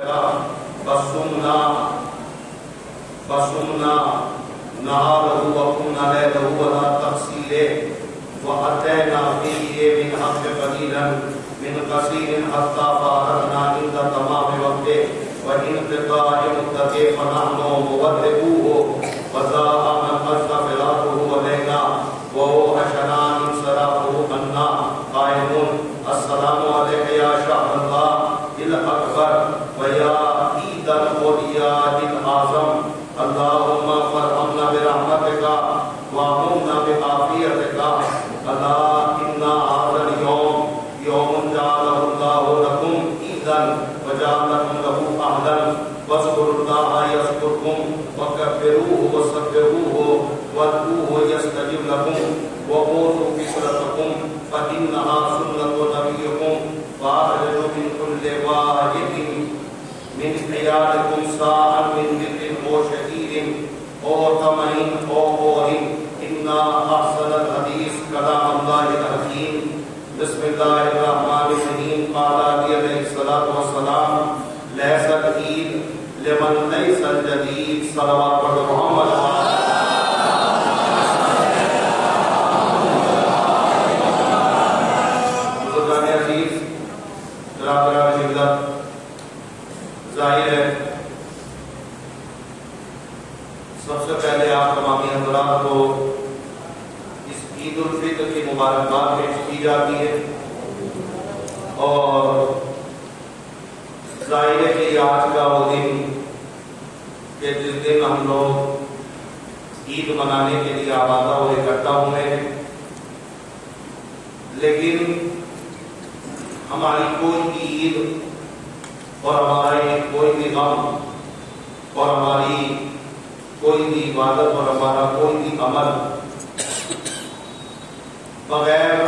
فصمنا فصمنا نهاره وكنا ليله ولا تفصيله وأتينا فيه من حق قليلا من قصير حتى فارقنا عند تمام وقته وانقطاع مدته فنحن مبرئوه وذاء من قصد فراقه ولينا وهو أشنا من سراقه أنا قائمون، السلام عليك يا شعب الله الأكبر اللہ عيد الأولياء اللهم فرحمنا برحمتك وامنا بعافيتك من خيالكم ساعة من ذكر وشهير أو طمعين إنا أحسن الحديث كلام الله الحكيم بسم الله الرحمن الرحيم. قال عليه الصلاة والسلام، ليس العيد لمن ليس الجديد. صلوات محمد بزرگان عزیز برادران ملت ظاہر ہے سب سے پہلے آپ تمامی حضرات کو اس عید الفطر کی مبارکباد پیش کی جاتی ہے اور ظاہر ہے کہ یہ آج کا وہ دن کہ جس دن ہم لوگ عید منانے کے لیے آبادہ اور اکٹھا ہوئے ہیں لیکن ہماری کوئی بھی عید اور ہمارا ایک کوئی بھی غم اور ہماری کوئی بھی عبادت اور ہمارا کوئی بھی عمل بغیر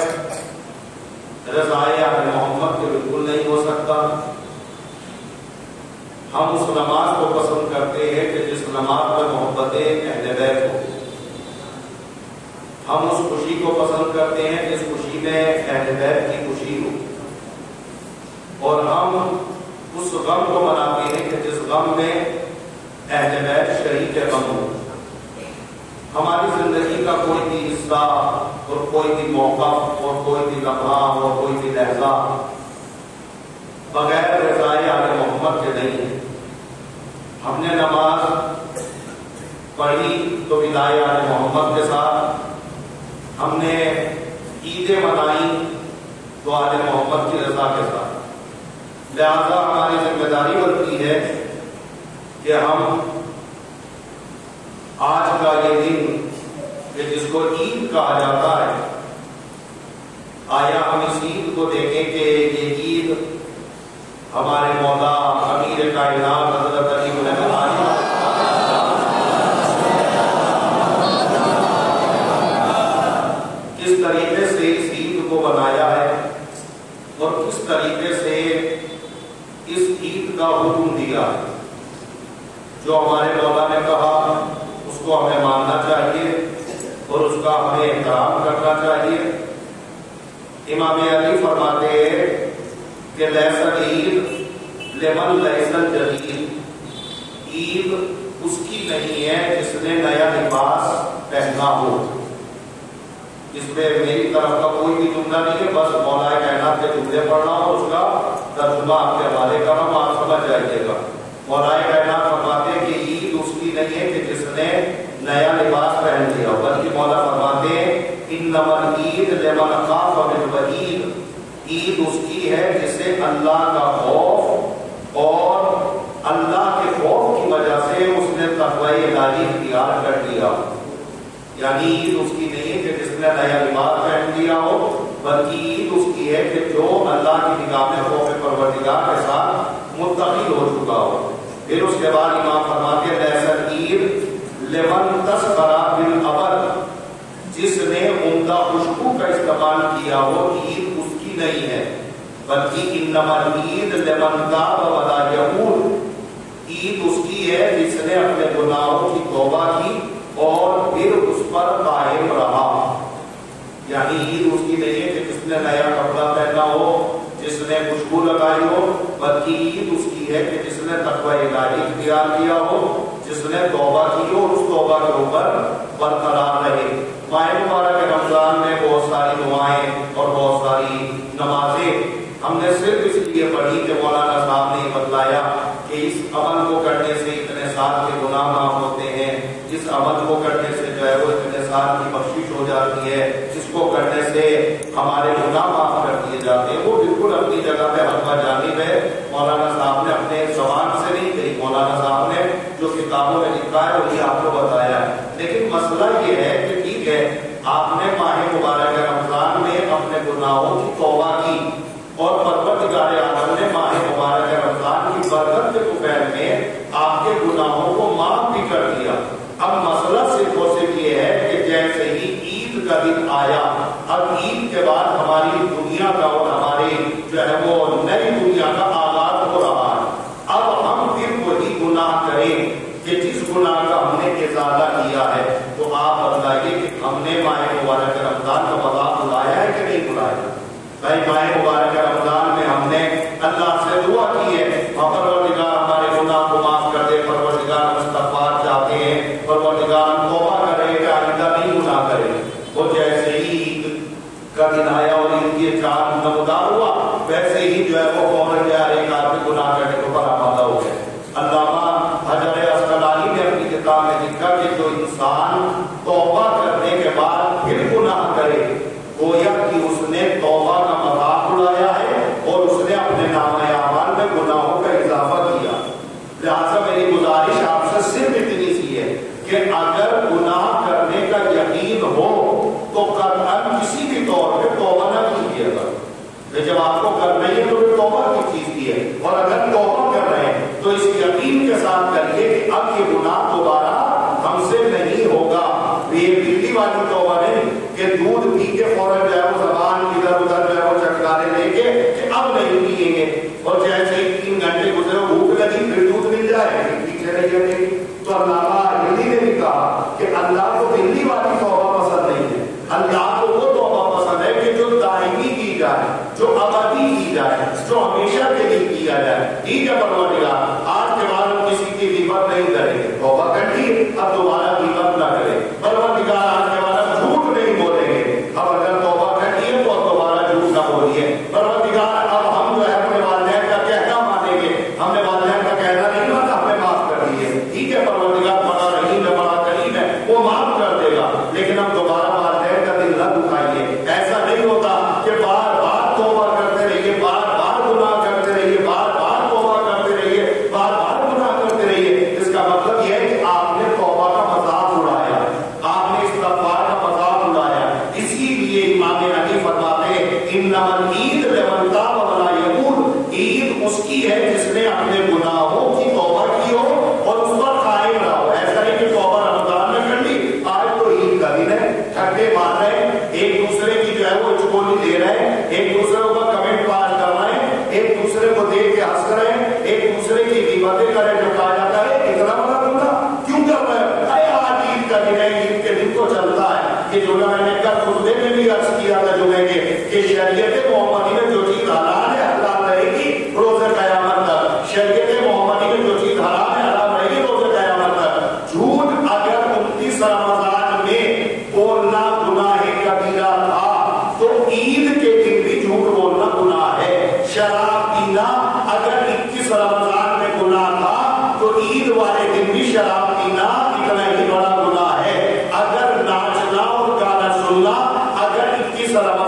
رضائے محمد کے بالکل نہیں ہو سکتا۔ ہم اس نماز کو پسند کرتے ہیں کہ نماز میں محبت اہل بیت ہو ہم اس خوشی کو پسند کرتے ہیں جس خوشی میں اہل بیت کی خوشی ہو۔ اور ہم اس غم کو مناتے ہیں کہ جس غم میں اہل بیت شریک غم ہو۔ ہماری زندگی کا کوئی بھی حصہ اور کوئی بھی موقع اور کوئی بھی لمحہ اور کوئی بھی لہجہ بغیر رضائے آل محمد کے نہیں ہے۔ ہم نے نماز پڑھی تو ودائے آل محمد کے ساتھ۔ ہم نے عیدیں منائی تو آل محمد کی رضا کے ساتھ۔ لہذا ہماری ذمہ داری بنتی ہے کہ ہم آج کا یہ دن کہ جس کو عید کہا جاتا ہے، آیا ہم اس عید کو دیکھیں کہ یہ عید ہمارے مولا امیر کائنات حضرت کا حکم دیا۔ ہے جو ہمارے مولا نے کہا، اس کو ہمیں ماننا چاہیے اور اس کا ہمیں احترام کرنا چاہیے۔ امام علی فرماتے ہیں کہ لیسن عید لیمن لیسن جدید عید اس کی نہیں ہے جس نے نیا لباس پہنا ہو۔ اس میں میری طرف کا کوئی بھی جملہ نہیں ہے، بس مولا کائنات کے جملے پڑھنا اور اس کا ترجمہ آپ کے حوالے کرنا ہوں آپ سمجھ جائیے گا۔ مولا کائنات فرماتے ہیں کہ عید اس کی نہیں ہے کہ جس نے نیا لباس پہن لیا بلکہ مولا فرماتے ہیں ان نمن عید لمن خاف من وعید عید اس کی ہے جسے اللہ کا خوف اور اللہ کے خوف کی وجہ سے اس نے تقوی الہی اختیار کر لیا۔ یعنی عید اس کی نہیں ہے کہ جس نے نیا لباس پہن لیا ہو بلکہ عید اس کی ہے کہ جو اللہ کی نگاہ میں خوف پروردگار کے ساتھ متقل ہو چکا ہو۔ پھر اس کے بعد امام فرماتے ہیں لیسن عید لمن تسخرا بالابد جس نے عمدہ خوشبو کا استعمال کیا ہو عید اس کی نہیں ہے، بلکہ انما عید لمن تاب ولا یعود۔ عید اس کی ہے جس نے اپنے گناہوں کی توبہ کی اور پھر اس پر قائم رہا۔ یعنی عید اس کی نہیں ہے کہ جس نے نیا کپڑا پہنا ہو، جس نے خوشبو لگائی ہو، بلکہ عید اس کی ہے کہ جس نے تقوی الہی اختیار کیا ہو، جس نے توبہ کی ہو، اس توبہ کے اوپر برقرار رہے۔ ماہ مبارک رمضان میں بہت ساری دعائیں اور بہت ساری نمازیں۔ ہم نے صرف اس لیے پڑھی کہ مولانا صاحب نے بتلایا کہ اس عمل کو کرنے سے اتنے سال کے گناہ معاف ہوتے ہیں، اس عمل کو کرنے سے جو ہے وہ اتنے سال کی بخشش ہو جاتی ہے۔ تو یہ آپ کو بتایا۔ لیکن مسئلہ یہ ہے کہ ٹھیک ہے، آپ نے ماہ مبارک رمضان میں اپنے گناہوں کی توبہ کی اور پروردگار عالم نے ماہ مبارک رمضان کی برکت کے قبیل میں آپ کے گناہوں کو معاف بھی کر دیا۔ اب مسئلہ صرف و صرف یہ ہے کہ جیسے ہی عید کا دن آیا، اب عید کے بعد ہماری دنیا کا اور ہمارے جو ہے وہ نئی دنیا کا questa la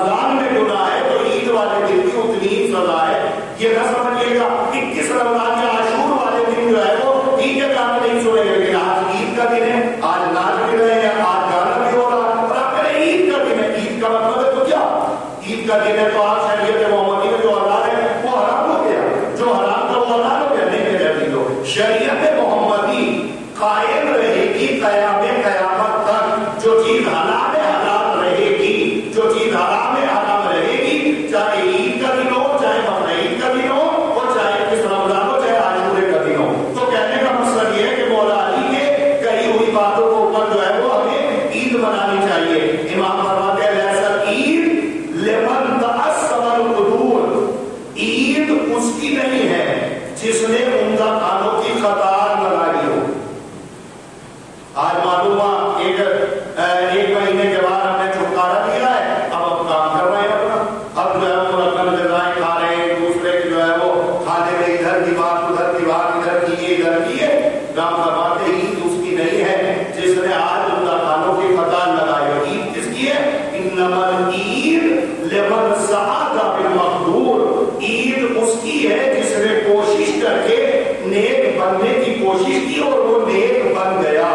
السعادہ بالمقدور، عید اس کی ہے جس نے کوشش کر کے نیک بننے کی کوشش کی اور وہ نیک بن گیا۔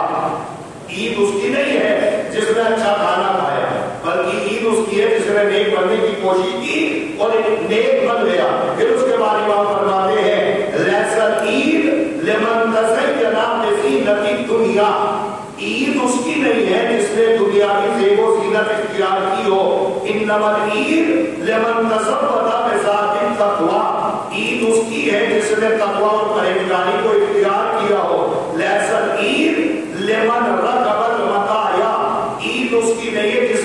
عید اس کی نہیں ہے جس نے اچھا کھانا کھایا، بلکہ عید اس کی ہے جس نے نیک بننے کی کوشش کی اور نیک بن گیا۔ پھر اس کے بعد امام فرماتے ہیں لیسر عید لمن تزینا بزینت الدنیا عید اس کی نہیں ہے جس نے دنیا کی زیب و زینت اختیار کی ہو۔ انما العید لمن تزبط بذات التقوى عید اس کی ہے جس نے تقوی اور پرہیزگاری کو اختیار کیا ہو۔ لیسل عید لمن رغب المتاع عید اس کی نہیں ہے جس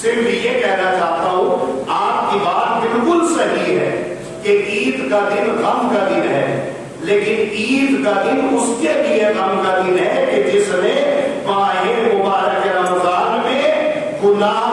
صرف یہ کہنا چاہتا ہوں، آپ کی بات بالکل صحیح ہے کہ عید کا دن غم کا دن ہے، لیکن عید کا دن اس کے لیے غم کا دن ہے کہ جس نے ماہ مبارک رمضان میں گناہ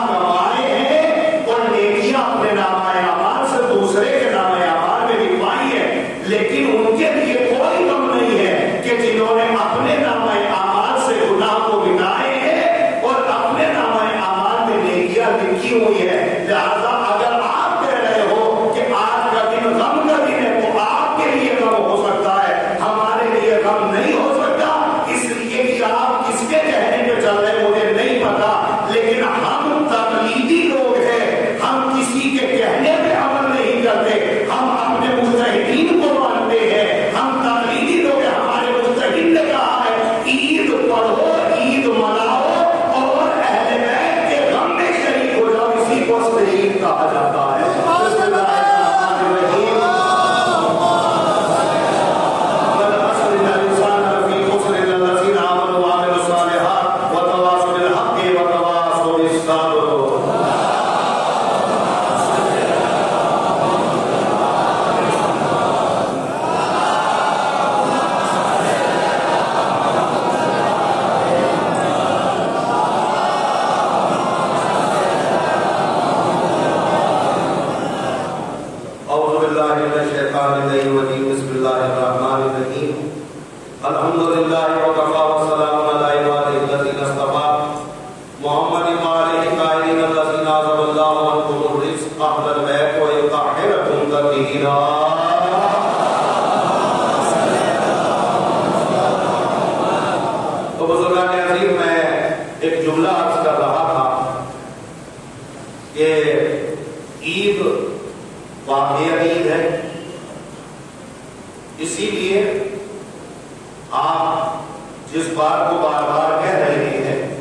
آپ جس بات کو بار بار کہہ رہے ہیں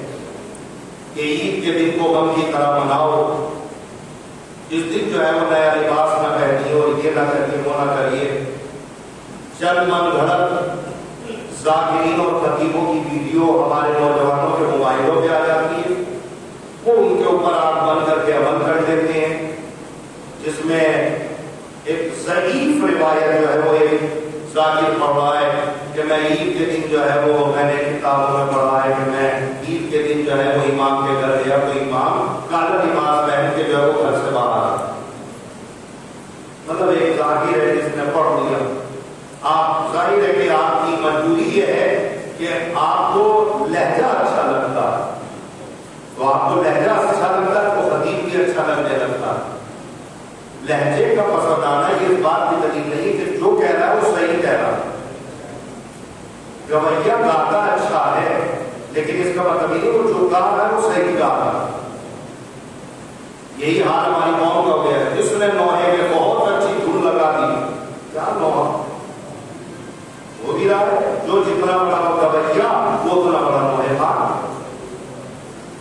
کہ عید کے دن کو غم کی طرح مناؤ اس دن جو ہے وہ نیا لباس نہ پہنیے اور یہ نہ کریے، وہ نہ کریے، چند من گھڑت ذاکرین اور خطیبوں کی ویڈیو ہمارے نوجوانوں کے موبائلوں پہ آ جاتی ہے۔ وہ ان کے اوپر آگ بند کر کے عمل کر دیتے ہیں، جس میں ایک ضعیف روایت جو ہے وہ ایک ذاکر پڑھ رہا ہے۔ کہ میں عید کے دن جو ہے وہ میں نے کتابوں میں پڑھا ہے کہ میں عید کے دن جو ہے وہ امام کے گھر گیا تو امام کالا لباس پہن کے جو ہے وہ گھر سے باہر آ مطلب ایک ذاکر ہے جس نے پڑھ لیا۔ آپ ظاہر ہے کہ آپ کی مجبوری یہ ہے کہ آپ کو لہجہ اچھا لگتا۔ ہے تو آپ کو لہجہ اچھا لگتا ہے تو خطیب بھی اچھا لگنے لگتا۔ ہے لہجے کا پسند آنا یہ بات کی دلیل نہیں کہ جو کہہ رہا ہے وہ صحیح کہہ رہا ہے رویہ گاتا اچھا ہے، لیکن اس کا مطلب یہ وہ جو گا رہا ہے وہ صحیح گا رہا ہے۔ یہی حال ہماری قوم کا ہو گیا ہے۔ جس نے نوحے میں بہت اچھی دھن لگا دی، کیا نوحہ؟ وہ بھی رہا ہے۔ جو جتنا بڑا رویہ وہ اتنا بڑا نوحے خان۔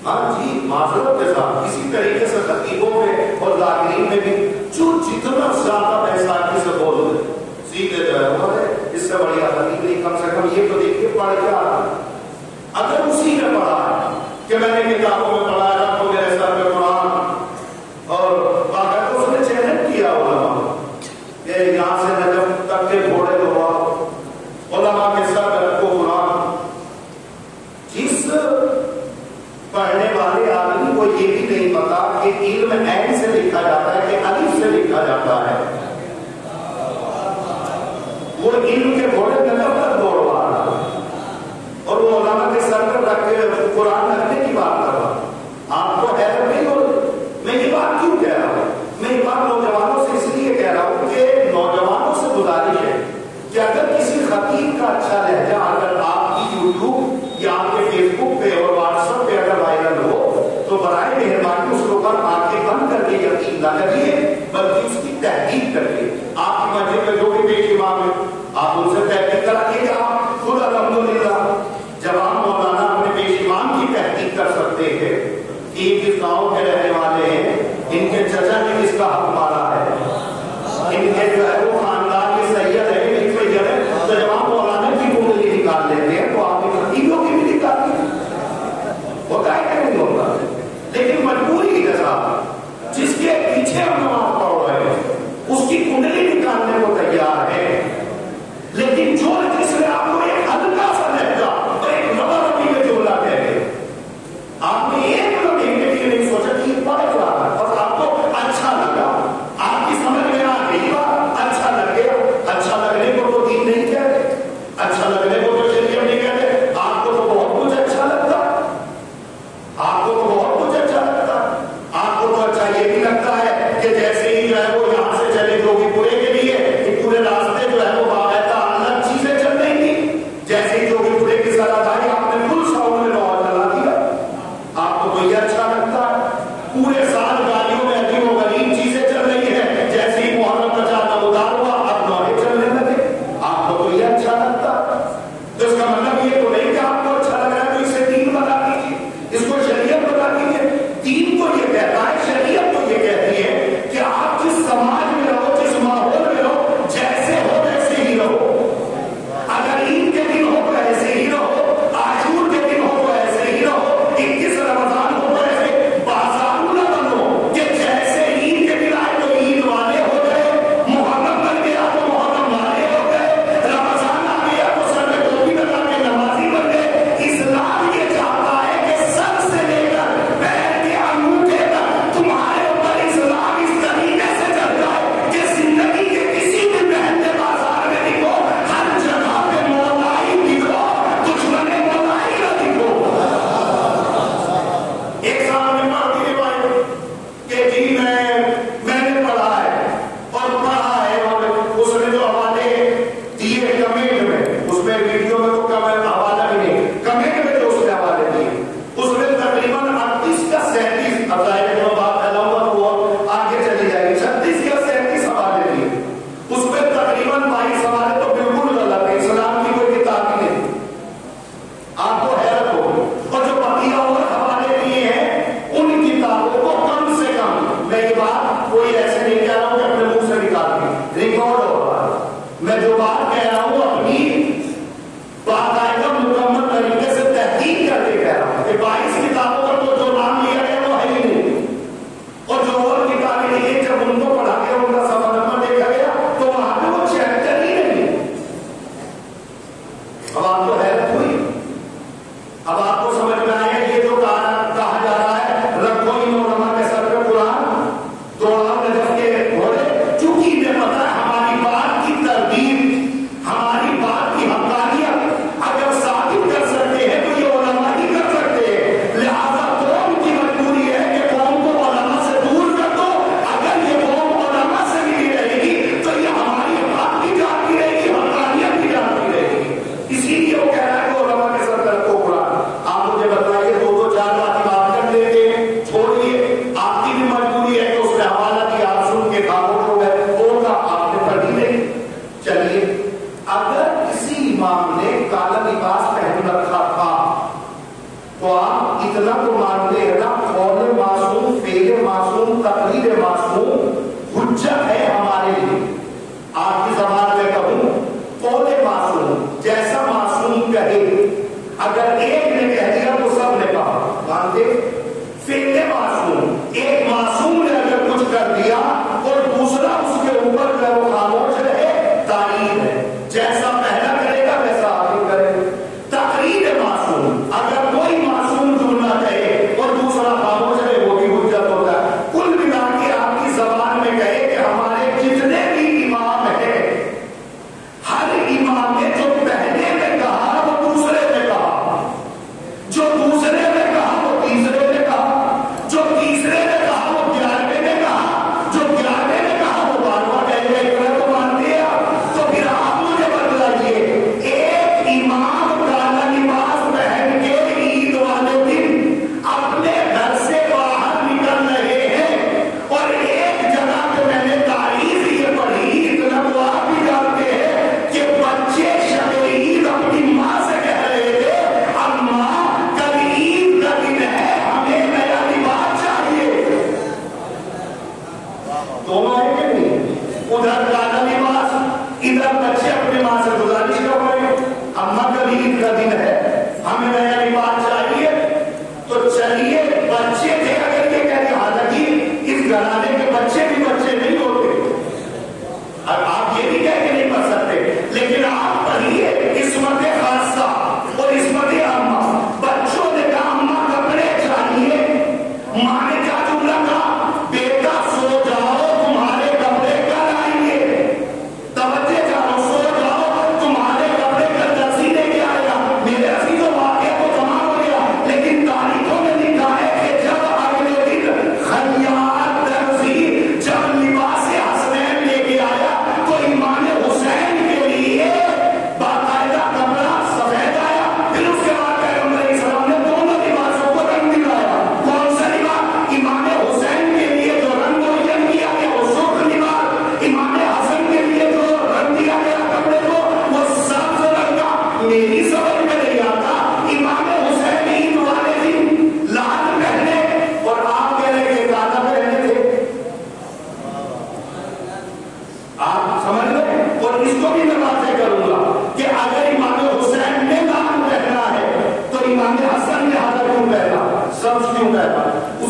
ہاں جی معذرت کے ساتھ اسی طریقے سے خطیبوں میں اور ذاکرین میں بھی جو جتنا زیادہ بیساکھی سے بول دے سیدھے جو ہے اس سے بڑی خطیب نہیں کم سے کم یہ تو دیکھیے پڑھ کیا اگر اسی نے پڑھا کہ میں نے کتابوں میں پڑھا ہے تو میرے سر پہ قرآن اور باقاعدہ اس نے چیلنج کیا علماء کہ یہاں سے نجم تک کے گھوڑے دو علماء کے سر پہ رکھو قرآن جس پڑھنے والے آدمی کو یہ بھی نہیں پتا کہ علم عین سے لکھا جاتا ہے کہ الف سے لکھا جاتا ہے وہ علم کے گھوڑے نجم تک دوڑ رہا اور وہ علماء کے سر پر رکھ کے قرآن رکھنے کی بات کر رہا آپ کو حیرت نہیں ہو میں یہ بات کیوں کہہ رہا ہوں میں یہ بات نوجوانوں سے اس لیے کہہ رہا ہوں کہ نوجوانوں سے گزارش ہے کہ اگر کسی خطیب کا اچھا لہجہ اگر آپ کی یوٹیوب یا آپ کے فیس بک پہ اور واٹس ایپ پہ اگر وائرل ہو تو برائے مہربانی اس کے اوپر آنکھیں بند کر کے یقین نہ کریے بلکہ اس کی تحقیق کریے آپ کی مسجد میں جو بھی پیش امام ہے آپ ان سے تحقیق کرائیے کہ آپ خود الحمدللہ جب آپ مولانا اپنے پیش امام کی تحقیق کر سکتے ہیں کہ یہ کس گاؤں کے رہنے والے ہیں۔ ان کے چچا نے کس کا حق مارا ہے؟ ان کے جو ہے وہ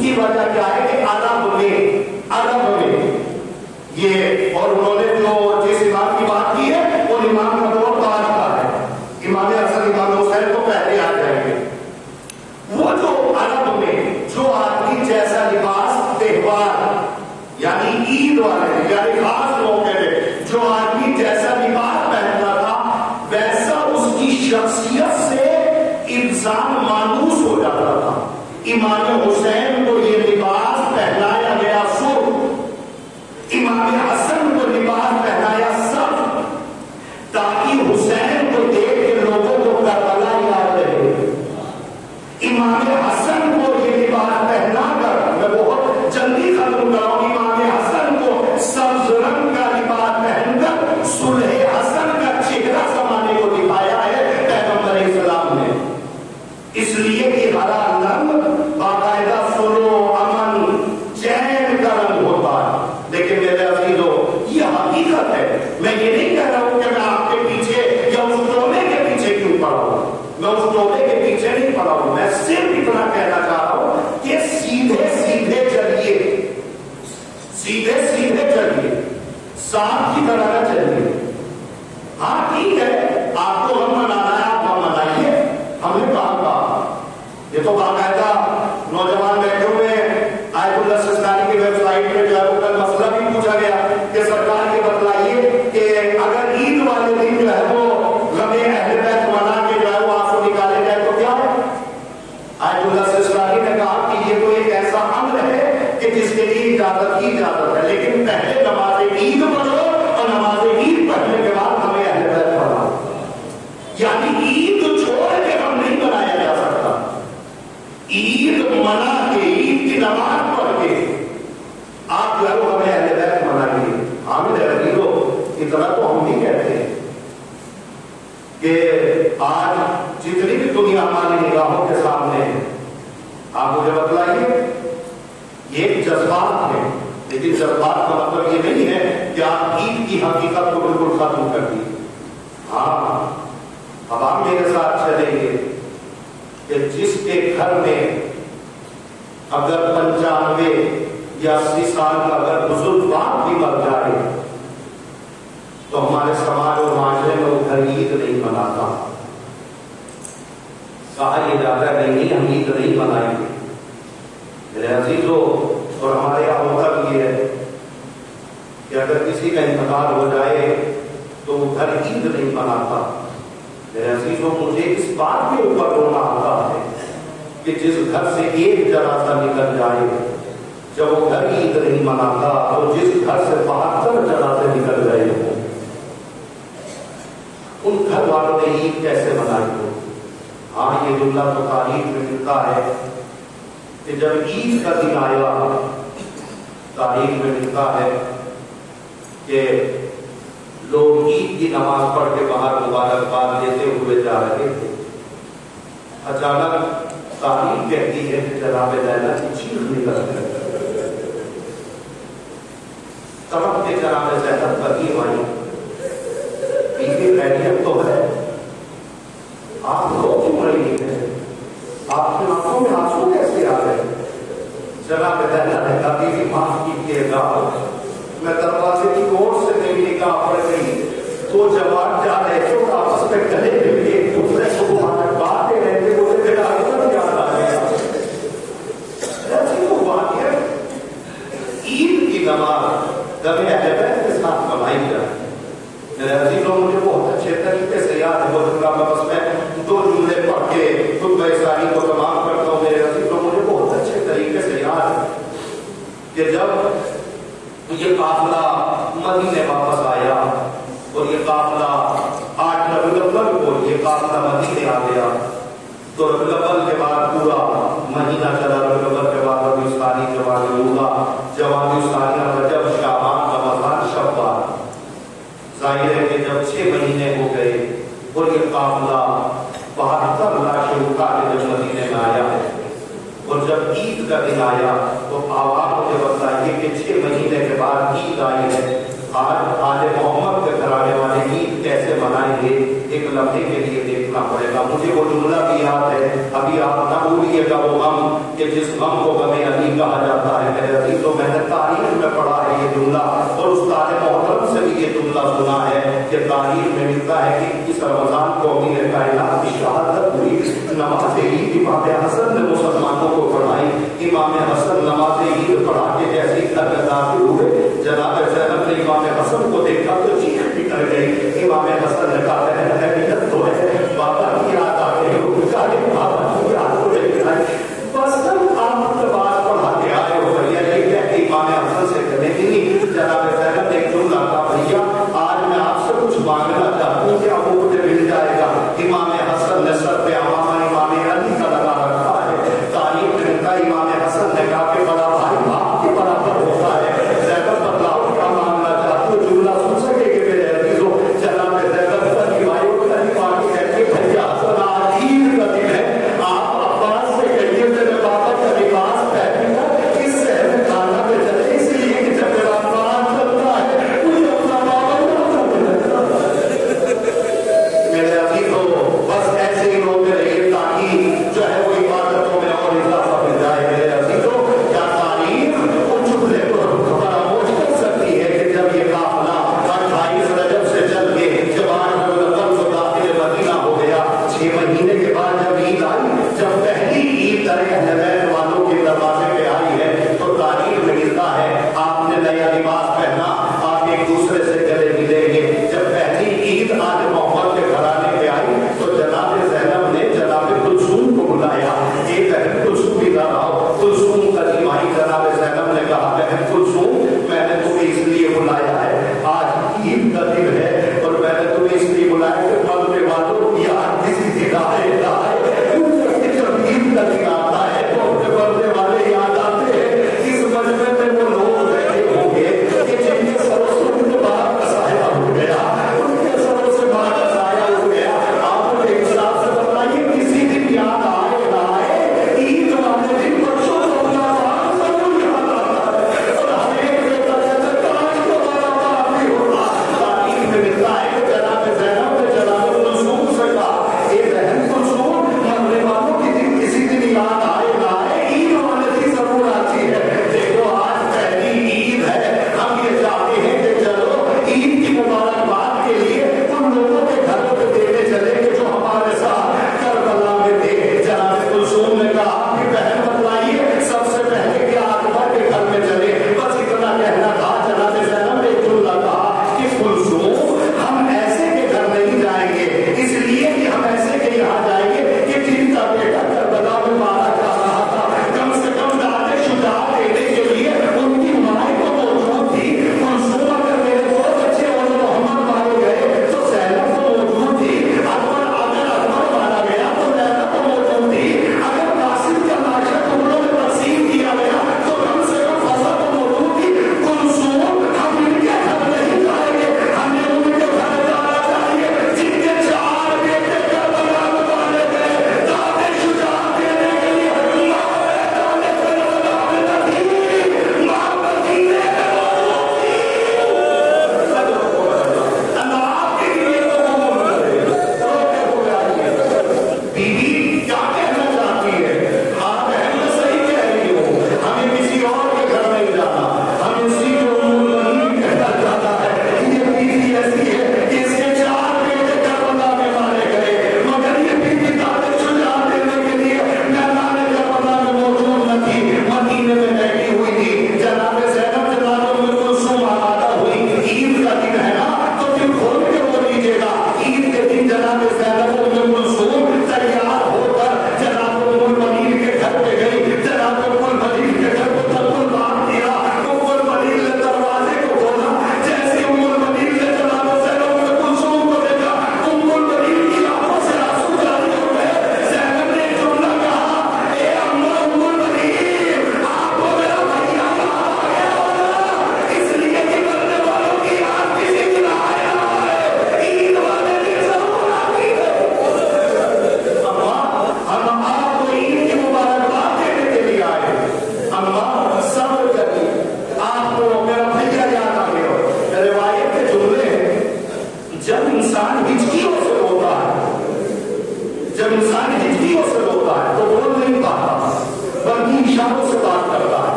کی وجہ کیا ہے کہ ادب نے ادب نے یہ، اور انہوں نے جو جس امام کی بات کی ہے، وہ امام کا دور تو آج کا ہے۔ امام حسن امام حسین کو پہلے آ جائیں گے۔ وہ جو ادب میں جو آدمی جیسا لباس تہوار یعنی عید والے یعنی خاص موقع پہ جو آدمی جیسا لباس پہنتا تھا، ویسا اس کی شخصیت سے انسان مانوس ہو جاتا تھا۔ امام حسین یہ سیدھے چلیے سانپ کی طرح نہ چلیے ہاں ٹھیک ہے آپ کو ہم جذبات کا مطلب یہ نہیں ہے کہ آپ عید کی حقیقت کو بالکل ختم کر دیے ہاں اب آپ میرے ساتھ چلیں گے کہ جس کے گھر میں اگر پنچانوے یا اسی سال کا اگر بزرگ باپ بھی مر جائے، تو ہمارے سماج اور معاشرے میں وہ گھر عید نہیں مناتا۔ کہا یہ جاتا ہے نہیں، ہم عید نہیں منائیں گے۔ میرے عزیز ہو اور ہمارے یہاں ہوتا بھی ہے کہ اگر کسی کا انتقال ہو جائے تو وہ گھر عید نہیں مناتا۔ میرے عزیزوں مجھے اس بات کے اوپر رونا آتا ہے کہ جس گھر سے ایک جنازہ نکل جائے، جب وہ گھر عید نہیں مناتا تو جس گھر سے بہتر جنازے نکل گئے ہوں، ان گھر والوں نے عید کیسے منائی؟ ہو ہاں یہ جملہ تو تاریخ میں ملتا ہے۔ کہ جب عید کا دن آیا، تاریخ میں لکھا ہے کہ لوگ عید کی نماز پڑھ کے باہر مبارکباد دیتے ہوئے جا رہے تھے۔ اچانک تاریخ کہتی ہے کہ جناب لیلا کی چیخ نکل گئی۔ سبق کے جناب آئی تو ہے۔ آپ کو جگہ پہ رہتا ہے تاکہ بھی ماں کی تیزا ہو میں دروازے کی اور سے نہیں نکاح پڑ گئی تو جواب جا رہے تو آپس میں گلے حسن نے مسلمانوں کو پڑھائی امام حسن نماز عید پڑھا کے جیسے ہی ہوئے، جناب زینب نے امام حسن کو دیکھا تو چیخ بھی کر گئی۔